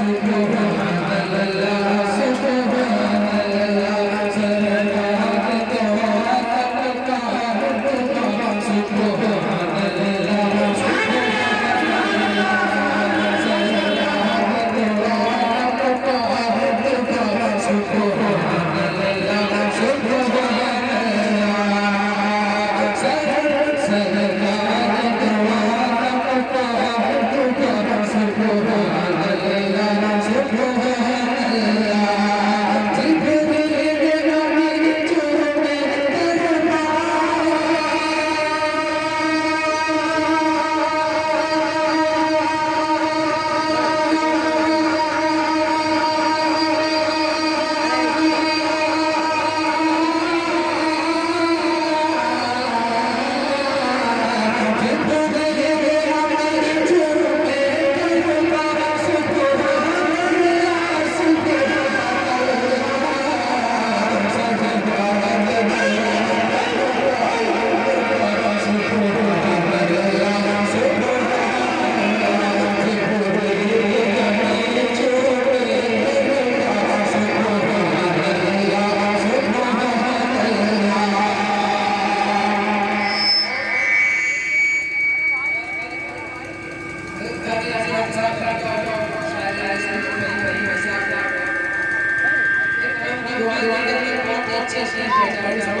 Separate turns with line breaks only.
لا لا لا Masha